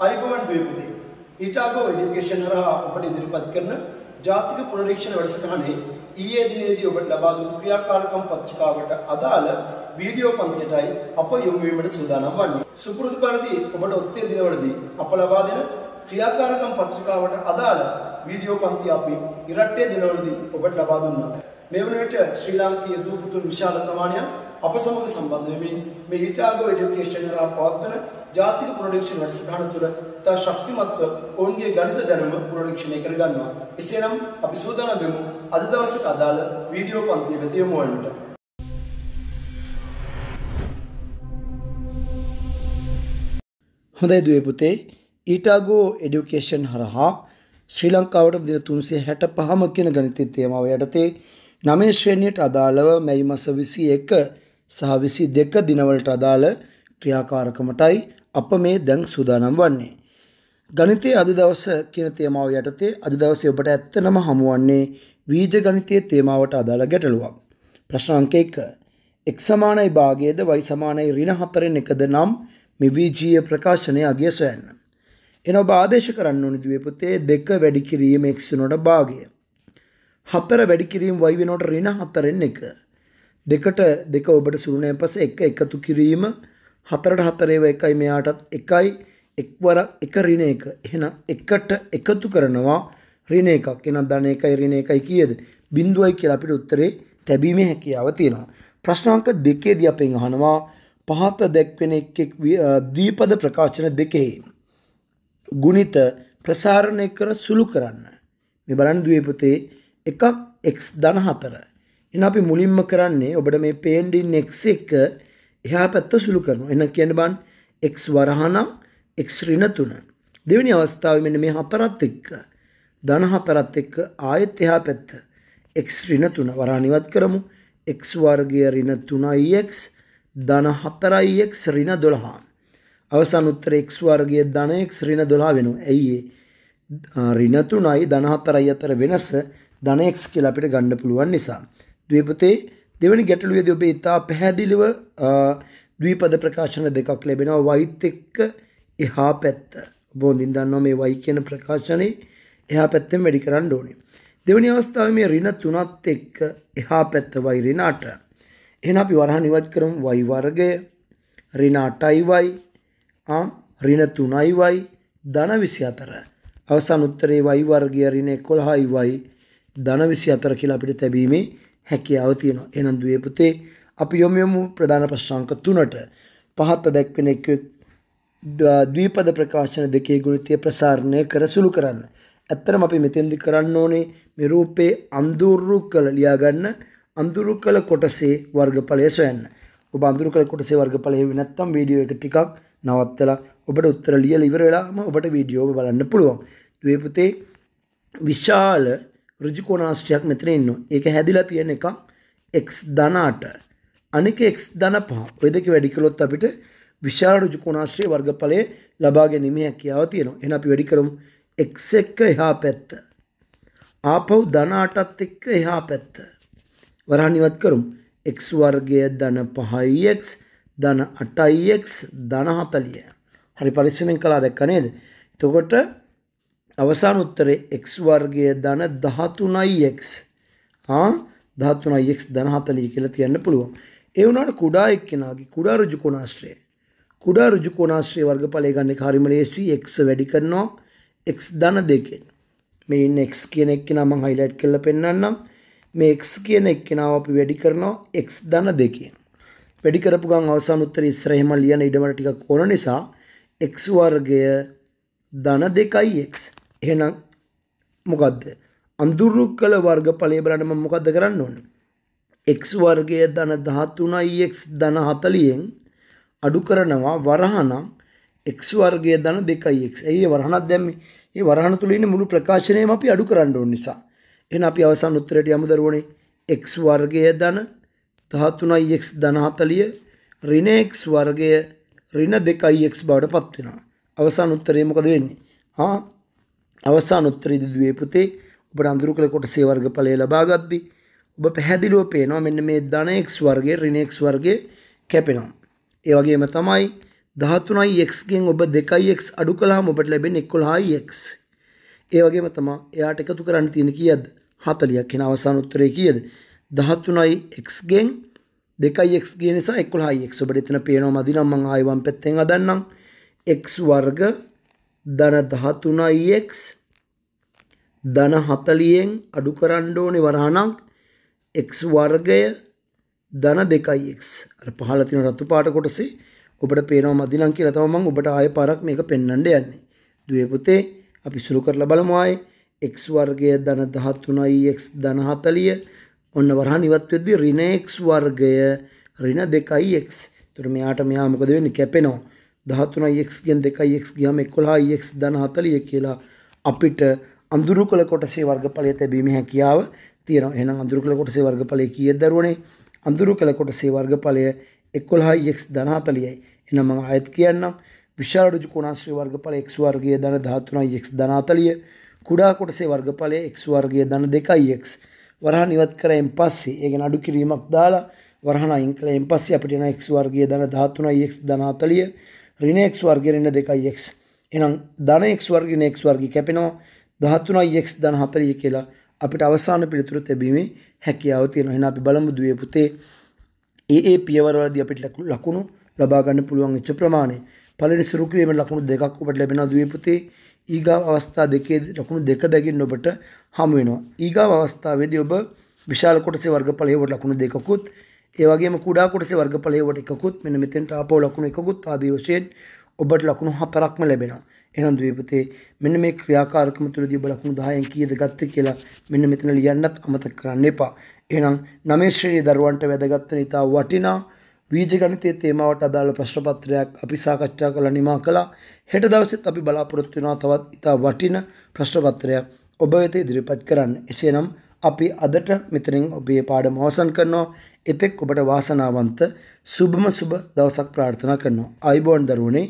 අයිබවන් වේපුදේ ඊටාගෝ education හරහා ඔබට ඉදිරිපත් කරන ජාතික පුනරීක්ෂණ වැඩසටහනේ ඊයේ දිනේදී ඔබට ලබා දුන් ක්‍රියාකාරකම් පත්‍රිකාවට අදාළ වීඩියෝ පන්තියටයි අප යොමු වීමට සූදානම් වන්නේ. සුපුරුදු පරිදි ඔබට ඔත්තේ දිනවලදී අප ලබා දෙන ක්‍රියාකාරකම් පත්‍රිකාවට අදාළ වීඩියෝ පන්ති අපි ඉරට්ටේ දිනවලදී ඔබට ලබා දුන්නා. මේ වන විට ශ්‍රී ලාංකීය දූපුතුන් විශාල ප්‍රමාණයක් අප සමග සම්බන්ධ වෙමින් මේ ඊටාගෝ එඩියුකේෂන් හරහා පවත්වන ජාතික පුනරීක්ෂණ වැඩසටහන තුළ ඉතා ශක්තිමත්ව ඔවුන්ගේ ගණිත දැනුම පුනරීක්ෂණය කරගන්නවා. එසේනම් අපි සූදානම් වෙමු අද දවසට අදාළ වීඩියෝ පන්තිය වෙත යොමු වන්නට. හොඳයි දුවේ පුතේ ඊටාගෝ එඩියුකේෂන් හරහා ශ්‍රී ලංකාවට දින 365ම කියන ගණිතයේ තේමාව යටතේ 9 ශ්‍රේණියට අදාළව මැයි මාස 21 සහ 22 දිනවලට අදාළ ක්‍රියාකාරකමටයි අප මේ දැන් සූදානම් වන්නේ. ගණිතයේ අද දවස කියන තේමාව යටතේ අද දවසේ ඔබට ඇත්තනම හමුවන්නේ වීජ ගණිතයේ තේමාවට අදාළ ගැටලුවක්. ප්‍රශ්න අංක 1. x සමානයි භාගයේද y සමානයි ඍණ 4න් එකද නම් මේ වීජීය ප්‍රකාශනය අගය සොයන්න. එන ඔබ ආදේශ කරන්න ඕනි දුවේ පුතේ දෙක වැඩි කිරීම x වෙනකොට භාගය. හතර වැඩි කිරීම y වෙනකොට ඍණ 4න් එක. දෙකට දෙක ඔබට සුළුණයෙන් පස්සේ එක එකතු කිරීම හතරට හතරේව එකයි මෙයාටත් එකයි එක්වර එක ඍණ එක. එහෙනම් එකට එකතු කරනවා ඍණ එකක්. එහෙනම් ධන එකයි ඍණ එකයි කීයද? බිඳුවයි කියලා අපිට උත්තරේ තැබීමේ හැකියාව තියෙනවා. ප්‍රශ්න අංක දෙකේදී අපෙන් අහනවා පහත දැක්වෙන එක් එක් ද්විපද ප්‍රකාශන දෙකේ ගුණිත ප්‍රසාරණය කර සුළු කරන්න. මේ බලන්න දුවේ පුතේ එකක් x ධන 4. එහෙනම් අපි මුලින්ම කරන්නේ ඔබට මේ පේන්ඩින් x එක එහා පැත්ත සුළු කරනවා. එහෙනම් කියන්න බෑන් x වරහණ x ඍණ 3. දෙවෙනි අවස්ථාවේ මෙන්න මේ හතරත් එක්ක ධන හතරත් එක්ක ආයෙත් එහා පැත්ත x ඍණ 3 වරහණ ඉවත් කරමු. x වර්ගය ඍණ 3ix ධන 4ix ඍණ 12. අවසාන උත්තරේ x වර්ගයේ ධන x ඍණ 12 වෙනවා. ඇයි ඒ ඍණ 3යි ධන 4යි අතර වෙනස ධන x කියලා අපිට ගන්න පුළුවන් නිසා. ද්විපතේ දෙවෙනි ගැටලුවේදී ඔබ ඉතා පැහැදිලිව ද්විපද ප්‍රකාශන දෙකක් ලැබෙනවා y එක්ක එහා පැත්ත. ඔබ හොඳින් දන්නවා මේ y කියන ප්‍රකාශනේ එහා පැත්තෙන් වැඩි කරන්න ඕනේ. දෙවෙනි අවස්ථාවේ මේ ඍණ 3ත් එක්ක එහා පැත්ත y ඍණ 8. එහෙනම් අපි වරහන් ඉවත් කරමු y වර්ගය ඍණ 8y ආ ඍණ 3y ධන 24. අවසාන උත්තරේ y වර්ගය ඍණ 11y ධන 24 කියලා අපිට තැබීමේ හැකියාව තියෙනවා. එහෙනම් දුවේ පුතේ අපි යොමු යමු ප්‍රධාන ප්‍රශ්නාංක 3ට. පහත දැක්වෙන එක් ද්විපද ප්‍රකාශන දෙකේ ගුණිතය ප්‍රසාරණය කර සුළු කරන්න. ඇත්තටම අපි මෙතෙන්දි කරන්න ඕනේ මේ රූපේ අඳුරු කළ ලියා ගන්න අඳුරු කළ කොටසේ වර්ගඵලය සොයන්න. ඔබ අඳුරු කළ කොටසේ වර්ගඵලය වෙන්නේ නැත්නම් වීඩියෝ එක ටිකක් නවත්තලා ඔබට උත්තර ලියලා ඉවර වෙලාම ඔබට වීඩියෝ බලන්න පුළුවන්. දුවේ පුතේ විශාල ඍජු කෝණාශ්‍රයක් මෙතන ඉන්නවා. ඒක හැදිලා තියෙන එක x ධන 8. අනික x ධන 5. ඔය දෙක වැඩි කළොත් අපිට විශාල ඍජු කෝණාශ්‍රයේ වර්ගඵලය ලබා ගැනීමේ හැකියාව තියෙනවා. එහෙනම් අපි වැඩි කරමු x එක්ක එහා පැත්ත. ආපහු ධන 8ත් එක්ක එහා පැත්ත. වරහන් ඉවත් කරමු. x වර්ගය ධන 5x ධන 8x ධන 40. හරි පරිස්සමෙන් කළා දැක්ක නේද? එතකොට අවසාන උත්තරේ x වර්ගය ධන 13x ආ 13x ධන 40 කියලා තියන්න පුළුවන්. ඒ වුණාට කුඩා එක්කෙනාගේ කුඩා ඍජු කෝණාශ්‍රය කුඩා ඍජු කෝණාශ්‍රය වර්ගඵලය ගන්න එක හරිම ලේසි x වැඩි කරනවා x ධන දෙකෙන්. මේ ඉන්න x කියන එක්කෙනා මම highlight කරලා පෙන්නන්නම්. මේ x කියන එක්කෙනාව අපි වැඩි කරනවා x ධන දෙකෙන්. වැඩි කරපු ගමන් අවසාන උත්තරේ ඉස්සරහෙම ලියන ඉඩමට ටිකක් ඕන නිසා x වර්ගය ධන 2x එහෙනම් මොකද්ද? අඳුරු කළ වර්ගඵලය බලන්න මම මොකද්ද කරන්න ඕන? x වර්ගය ධන 13x ධන 40න් අඩු කරනවා වරහණක් x වර්ගය ධන 2x. එයි වරහණක් දැම්මේ. ඒ වරහණ තුල ඉන්න මුළු ප්‍රකාශනයම අපි අඩු කරන්න ඕන නිසා. එහෙනම් අපි අවසාන උත්තරයට යමු දරුවනේ x වර්ගය ධන 13x ධන 40 ඍණ x වර්ගය ඍණ 2x බවට පත් වෙනවා. අවසාන උත්තරය මොකද වෙන්නේ? ආ අවසාන උත්තරයේදී දුවේ පුතේ ඔබට අඳුරු කළ කොටසේ වර්ගඵලය ලබා ගද්දී ඔබ පැහැදිලිව පේනවා මෙන්න මේ ධන x වර්ගයේ ඍණ x වර්ගයේ කැපෙනවා. ඒ වගේම තමයි 13යි x ගෙන් ඔබ 2යි x අඩු කළාම ඔබට ලැබෙන්නේ 11යි x. ඒ වගේම තමයි එයාට එකතු කරන්න තියෙන කීයද? 40ක්. එන අවසාන උත්තරේ කීයද? 13යි x ගෙන් 2යි x කියන නිසා 11යි x. ඔබට එතන පේනවා මදි නම් මම ආයෙ වම් පැත්තෙන් හදන්නම්. x වර්ග ධන 13යි x ධන 40න් අඩු කරන්න ඕනේ වරහණක් x වර්ගය ධන 2x අර පහළ තියෙන රතු පාට කොටසේ ඔබට පේනවා මදිනම් කියලා තමයි මම ඔබට ආයෙ පාරක් මේක පෙන්වන්න යන්නේ. දුවේ පුතේ අපි සුළු කරලා බලමු ආයෙ x වර්ගය ධන 13x ධන 40 ඔන්න වරහන් ඉවත් වෙද්දී ඍණ x වර්ගය ඍණ 2x. ඒතර මෙයාට මෙයා මොකද වෙන්නේ කැපෙනවා. 13x ගෙන් 2x ගියාම 11x ධන 40 කියලා අපිට අඳුරු කළ කොටසේ වර්ගඵලය තැබීමේ හැකියාව තියෙනවා. එහෙනම් අඳුරු කළ කොටසේ වර්ගඵලය කීයද දරුවනේ? අඳුරු කළ කොටසේ වර්ගඵලය 11x ධන 40යි. එහෙනම් මම ආයෙත් කියන්නම්. විශාල ඍජු කෝණාශ්‍රය වර්ගඵලය x වර්ගය ධන 13x ධන 40. කුඩා කොටසේ වර්ගඵලය x වර්ගය ධන 2x. වරහන් ඉවත් කරයෙන් පස්සේ ඒ කියන්නේ අඩු කිරීමක් දාලා වරහන් අයින් කළෙන් පස්සේ අපිට එන x වර්ගය ධන 13x ධන 40 ඍණ x වර්ගය ඍණ 2x. එහෙනම් ධන x වර්ග ඍණ x වර්ගය කැපෙනවා 13x ධන 40 කියලා අපිට අවසාන පිළිතුර තැබීමේ හැකියාව තියෙනවා. එහෙනම් අපි බලමු දුවේ පුතේ ඒ ඒ පියවරවලදී අපිට ලකුණු ලබා ගන්න පුළුවන් වෙච්ච ප්‍රමාණය. පළවෙනි සුරු කිරීමේ ලකුණු දෙකක් ඔබට ලැබෙනවා දුවේ පුතේ. ඊගාව අවස්ථා දෙකේ ලකුණු දෙක බැගින් ඔබට හමු වෙනවා. ඊගාව අවස්ථාවේදී ඔබ විශාල කොටසේ වර්ගඵලයේ ඔබට ලකුණු දෙකකුත් ඒ වගේම කුඩා කොටසේ වර්ගඵලයේ ඔබට එකකුත් මෙන්න මෙතෙන්ට ආපහු ලකුණු එකකුත් ආදී වශයෙන් ඔබට ලකුණු හතරක්ම ලැබෙනවා. එහෙනම් දුවේ පුතේ මෙන්න මේ ක්‍රියාකාරකම තුළදී ඔබ ලකුණු 10න් කීයද ගත්තේ කියලා මෙන්න මෙතන ලියන්නත් අමතක කරන්න එපා. එහෙනම් 9 ශ්‍රේණියේ දරුවන්ට වැදගත් වෙන ඉතා වටිනා වීජ ගණිතයේ තේමාවට අදාළ ප්‍රශ්න පත්‍රයක් අපි සාකච්ඡා කරලා නිමා කළා. හෙට දවසෙත් අපි බලාපොරොත්තු වෙනවා තවත් ඉතා වටින ප්‍රශ්න පත්‍රයක් ඔබ වෙත ඉදිරිපත් කරන්න. එසේනම් අපි අදට මෙතනින් ඔබේ පාඩම අවසන් කරනවා. එතෙක් ඔබට වාසනාවන්ත සුබම සුබ දවසක් ප්‍රාර්ථනා කරනවා. ආයිබෝන් දරුවනේ